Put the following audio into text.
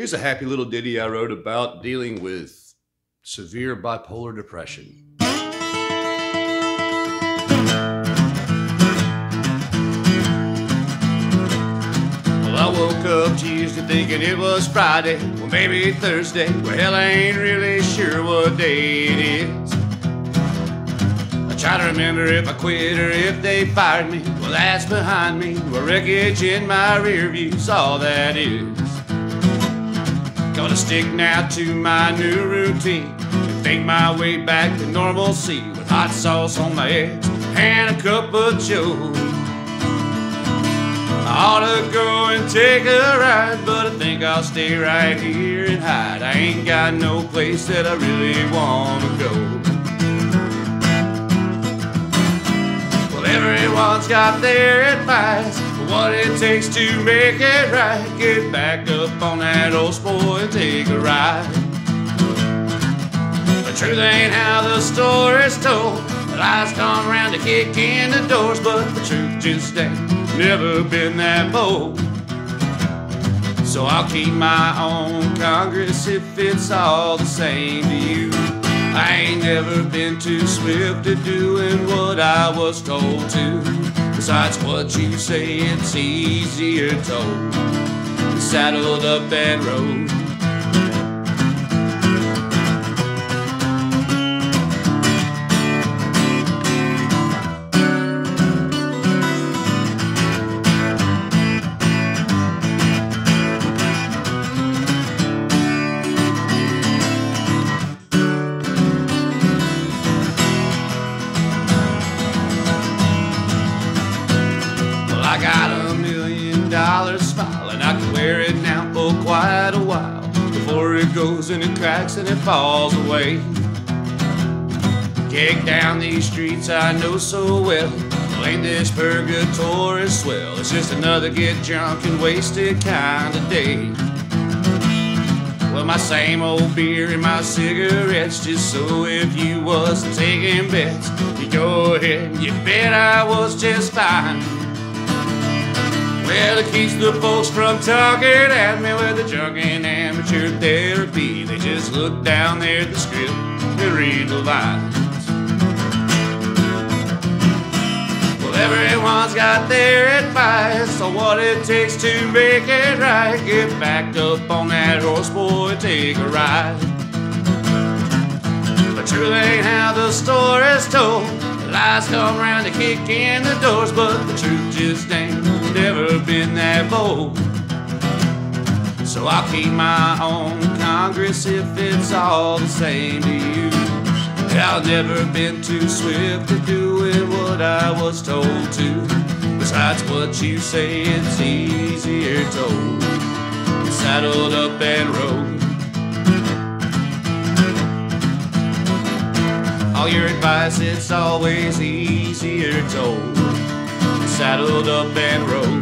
Here's a happy little ditty I wrote about dealing with severe bipolar depression. Well, I woke up Tuesday thinking it was Friday, well, maybe Thursday. Well, hell, I ain't really sure what day it is. I try to remember if I quit or if they fired me. Well, that's behind me. Well, wreckage in my rear view's all that is. Gonna stick now to my new routine and think my way back to normalcy with hot sauce on my eggs and a cup of joe. I ought to go and take a ride, but I think I'll stay right here and hide. I ain't got no place that I really wanna go. Well, everyone's got their advice what it takes to make it right. Get back up on that old sport and take a ride. The truth ain't how the story's told. The lies come round to kick in the doors, but the truth just ain't never been that bold. So I'll keep my own Congress if it's all the same to you. I ain't never been too swift at doing what I was told to. Besides what you say, it's easier told. Saddled up that road. I got a million dollar smile and I can wear it now for quite a while before it goes and it cracks and it falls away. Kick down these streets I know so well. Well, ain't this purgatory swell? It's just another get drunk and wasted kind of day. Well, my same old beer and my cigarettes, just so if you wasn't taking bets, you go ahead you bet I was just fine. Well, it keeps the folks from talking at me with the junk and amateur therapy. They just look down there at the script and read the lines. Well, everyone's got their advice on what it takes to make it right. Get back up on that horse, boy, take a ride. The truth ain't how the story's told. The lies come round to kick in the doors, but the truth just ain't bold. So I'll keep my own Congress if it's all the same to you. I've never been too swift at doing what I was told to. Besides what you say, it's easier told. Saddled up and rode. All your advice, it's always easier told. Saddled up and rode.